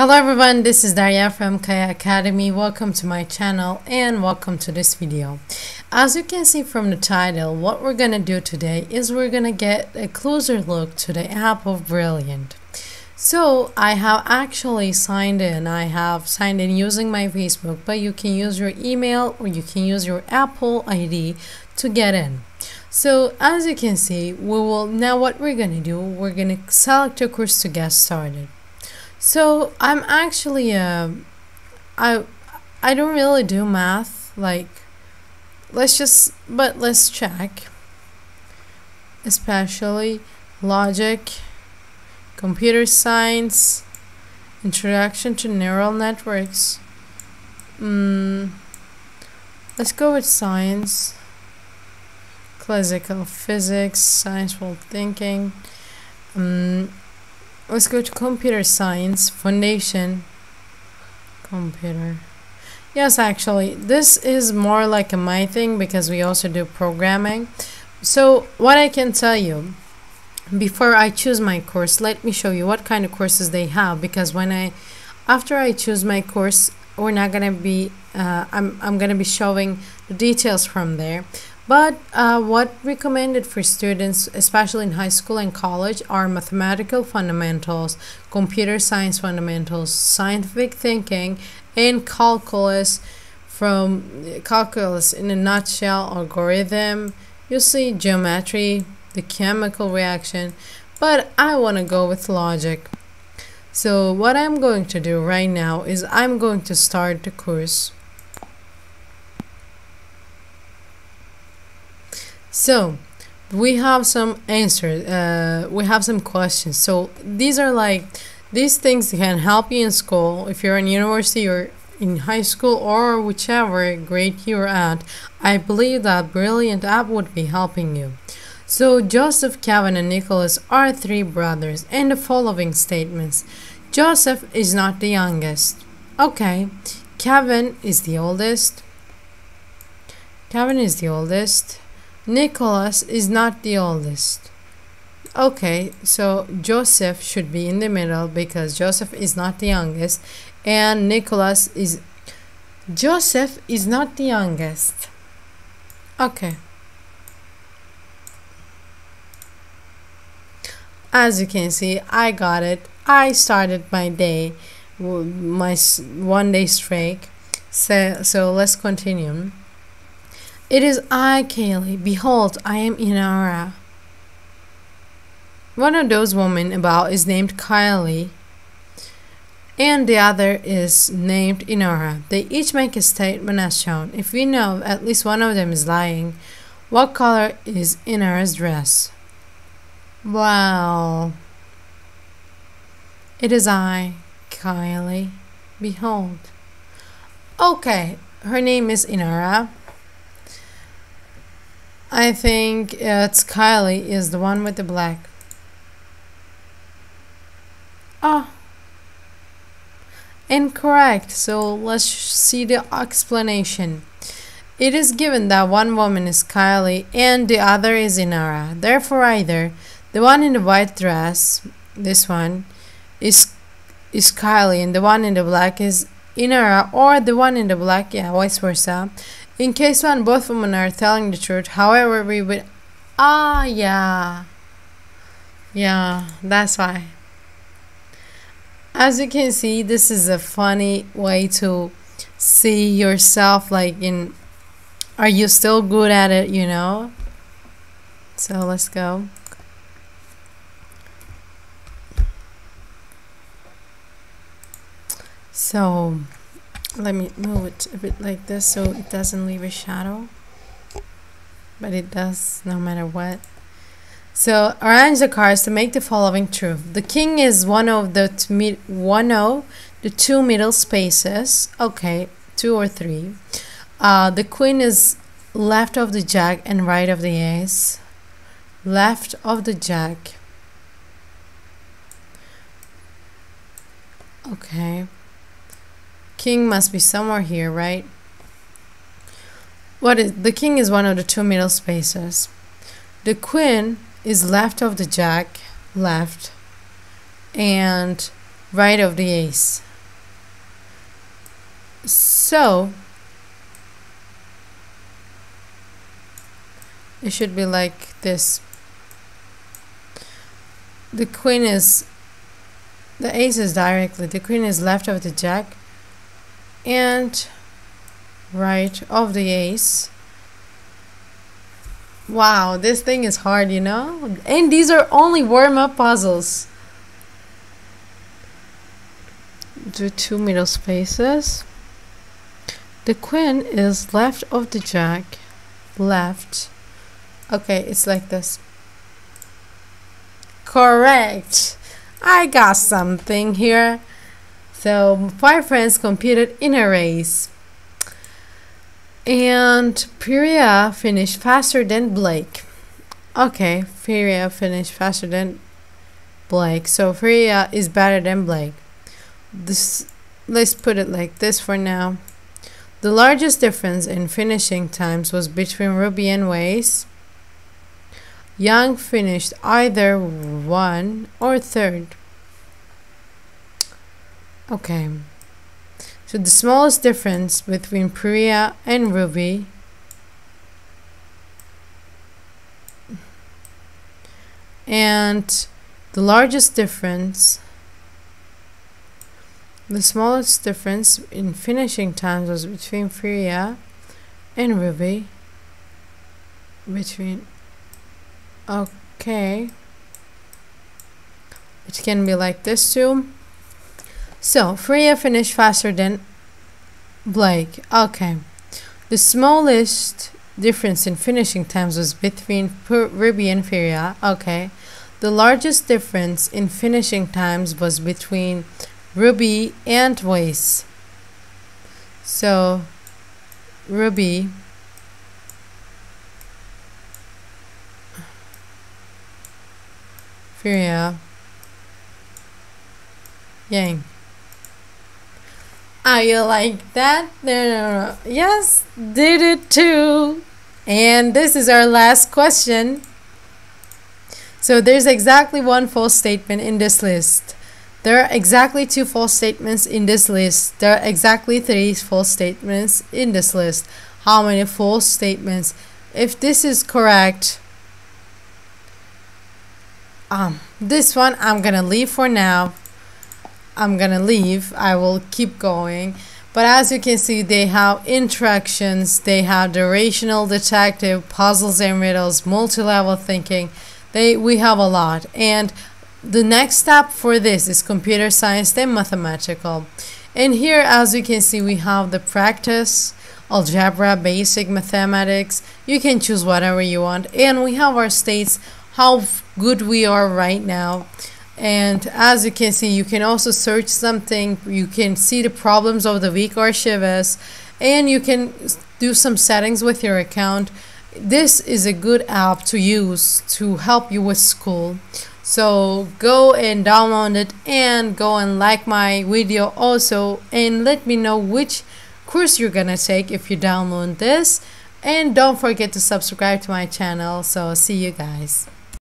Hello everyone, this is Derya from Kaya Academy. Welcome to my channel and welcome to this video. As you can see from the title, what we're going to do today is we're going to get a closer look to the app of Brilliant. So I have actually signed in. I have signed in using my Facebook, but you can use your email or you can use your Apple ID to get in. So as you can see, we will now what we're going to do, we're going to select a course to get started. So I'm actually uh, I I don't really do math like let's just but let's check. Especially logic computer science introduction to neural networks. Mm, let's go with science. Classical physics science for thinking. Um, let's go to computer science foundation. Computer. Yes actually this is more like a my thing because we also do programming. So what I can tell you before I choose my course let me show you what kind of courses they have because when I after I choose my course we're not gonna be uh, I'm, I'm gonna be showing the details from there but uh, what recommended for students, especially in high school and college, are mathematical fundamentals, computer science fundamentals, scientific thinking, and calculus. From calculus in a nutshell, algorithm, you see geometry, the chemical reaction, but I want to go with logic. So what I'm going to do right now is I'm going to start the course. So we have some answers. Uh, we have some questions. So these are like these things can help you in school if you're in university or in high school or whichever grade you're at. I believe that Brilliant app would be helping you. So Joseph, Kevin, and Nicholas are three brothers, and the following statements. Joseph is not the youngest. Okay, Kevin is the oldest. Kevin is the oldest. Nicholas is not the oldest. Okay, so Joseph should be in the middle because Joseph is not the youngest and Nicholas is Joseph is not the youngest. Okay. As you can see, I got it. I started my day, my one day streak. So, so let's continue. It is I, Kaylee. Behold, I am Inara. One of those women about is named Kylie, and the other is named Inara. They each make a statement as shown. If we know at least one of them is lying, what color is Inara's dress? Well, it is I, Kylie. Behold. Okay, her name is Inara. I think it's Kylie is the one with the black. Oh. Incorrect. So let's see the explanation. It is given that one woman is Kylie and the other is Inara. Therefore, either the one in the white dress, this one, is is Kylie and the one in the black is Inara, or the one in the black, yeah, vice versa, in case one, both women are telling the truth. However, we would. Ah, yeah. Yeah, that's why. As you can see, this is a funny way to see yourself like in. Are you still good at it, you know? So let's go. So let me move it a bit like this so it doesn't leave a shadow. But it does no matter what. So arrange the cards to make the following true. The king is one of the one of the two middle spaces. Okay two or three. Uh, the queen is left of the jack and right of the ace. Left of the jack. Okay King must be somewhere here, right? What is the king is one of the two middle spaces. The queen is left of the jack, left, and right of the ace. so it should be like this the queen is the ace is directly the queen is left of the jack and right of the ace. Wow this thing is hard you know? And these are only warm-up puzzles. Do two middle spaces. The queen is left of the jack. Left. Okay it's like this. Correct. I got something here so five friends competed in a race. And Priya finished faster than Blake. Okay Priya finished faster than Blake. So Priya is better than Blake. This let's put it like this for now. The largest difference in finishing times was between Ruby and Weiss. Yang finished either one or third. Okay. So the smallest difference between Priya and Ruby and the largest difference the smallest difference in finishing times was between Priya and Ruby. Between. Okay. It can be like this too. So, Priya finished faster than Blake. Okay. The smallest difference in finishing times was between Ruby and Priya. Ah, okay. The largest difference in finishing times was between Ruby and Weiss. So Ruby Furia ah. Yang. Are you like that? No, no, no. Yes, did it too. And this is our last question. So there's exactly one false statement in this list. There are exactly two false statements in this list. There are exactly three false statements in this list. How many false statements? If this is correct, um, this one I'm gonna leave for now. I'm gonna leave. I will keep going. But as you can see, they have interactions, they have durational detective, puzzles and riddles, multi-level thinking. They we have a lot. And the next step for this is computer science then mathematical and here as you can see we have the practice algebra basic mathematics you can choose whatever you want and we have our states how good we are right now and as you can see you can also search something. You can see the problems of the week archivist and you can do some settings with your account. This is a good app to use to help you with school. So go and download it and go and like my video also. And let me know which course you're gonna take if you download this. And don't forget to subscribe to my channel. So see you guys